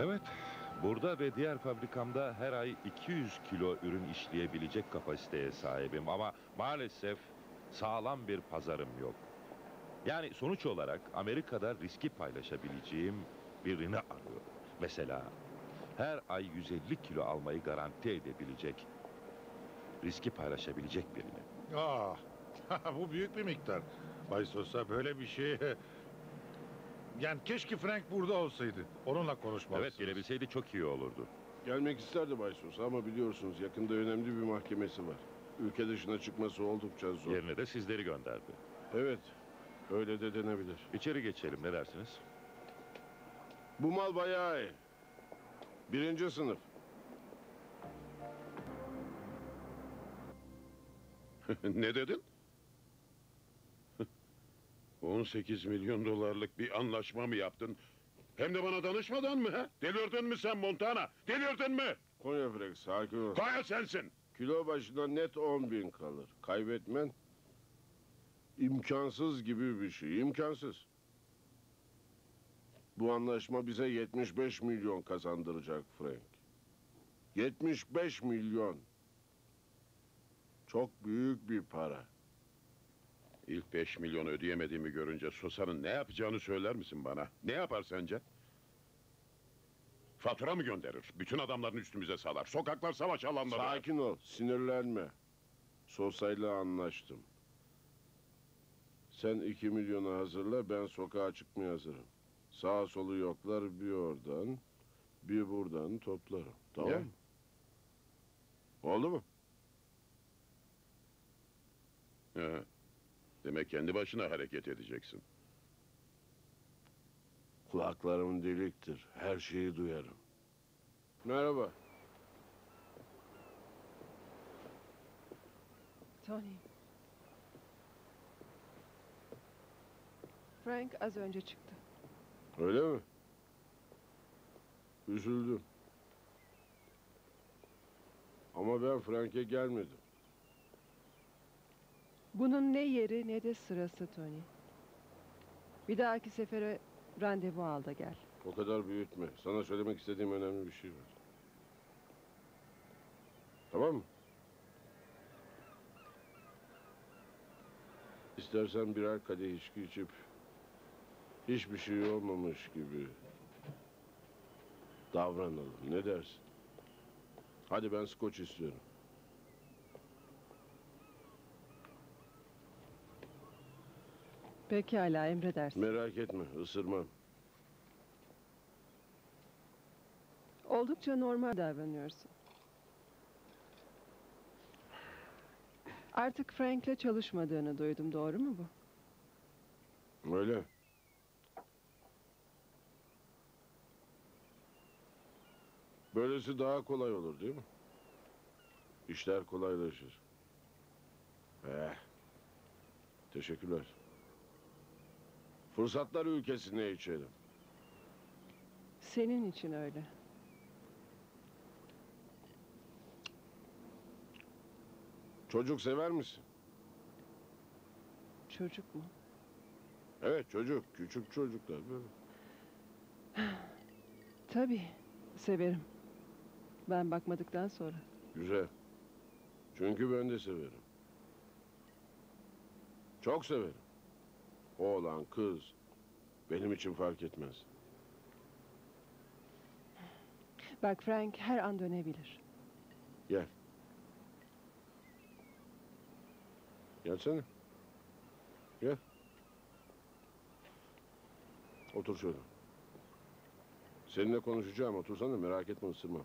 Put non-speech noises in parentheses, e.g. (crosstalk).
Evet, burada ve diğer fabrikamda her ay 200 kilo ürün işleyebilecek kapasiteye sahibim ama maalesef sağlam bir pazarım yok. Yani sonuç olarak Amerika'da riski paylaşabileceğim birini arıyorum. Mesela her ay 150 kilo almayı garanti edebilecek, riski paylaşabilecek birini. Ah, (laughs) bu büyük bir miktar. Bay Sosa böyle bir şey... Yani keşke Frank burada olsaydı. Onunla konuşmalısınız. Evet, gelebilseydi çok iyi olurdu. Gelmek isterdi Bay Sosa ama biliyorsunuz yakında önemli bir mahkemesi var. Ülke dışına çıkması oldukça zor. Yerine de sizleri gönderdi. Evet, öyle de denebilir. İçeri geçelim, ne dersiniz? Bu mal bayağı iyi. Birinci sınıf. (laughs) ne dedin? 18 milyon dolarlık bir anlaşma mı yaptın? Hem de bana danışmadan mı? He? Delirdin mi sen Montana? Delirdin mi? Konya Frank sakin ol. Kaya sensin. Kilo başına net 10 bin kalır. Kaybetmen imkansız gibi bir şey. imkansız. Bu anlaşma bize 75 milyon kazandıracak Frank. 75 milyon. Çok büyük bir para. İlk 5 milyon ödeyemediğimi görünce Sosa'nın ne yapacağını söyler misin bana? Ne yapar sence? Fatura mı gönderir? Bütün adamlarını üstümüze salar. Sokaklar savaş alanları. Sakin ol, sinirlenme. Sosa'yla anlaştım. Sen iki milyonu hazırla, ben sokağa çıkmaya hazırım. Sağa solu yoklar, bir oradan, bir buradan toplarım. Tamam mı? Oldu mu? He. Demek kendi başına hareket edeceksin. Kulaklarım deliktir, her şeyi duyarım. Merhaba. Tony. Frank az önce çıktı. Öyle mi? Üzüldüm. Ama ben Frank'e gelmedim. Bunun ne yeri ne de sırası Tony. Bir dahaki sefere randevu al da gel. O kadar büyütme. Sana söylemek istediğim önemli bir şey var. Tamam mı? İstersen birer kadeh içki içip hiçbir şey olmamış gibi davranalım. Ne dersin? Hadi ben skoç istiyorum. Pekala emredersin. Merak etme, ısırmam. Oldukça normal davranıyorsun. Artık Frank'le çalışmadığını duydum. Doğru mu bu? Öyle. Böylesi daha kolay olur değil mi? İşler kolaylaşır. Eh. Teşekkürler. Fırsatlar ülkesine içelim. Senin için öyle. Çocuk sever misin? Çocuk mu? Evet çocuk. Küçük çocuklar böyle. (sighs) Tabii. Severim. Ben bakmadıktan sonra. Güzel. Çünkü ben de severim. Çok severim. Oğlan, kız. Benim için fark etmez. Bak Frank her an dönebilir. Gel. Gelsene. Gel. Otur şöyle. Seninle konuşacağım. Otursana merak etme ısırma.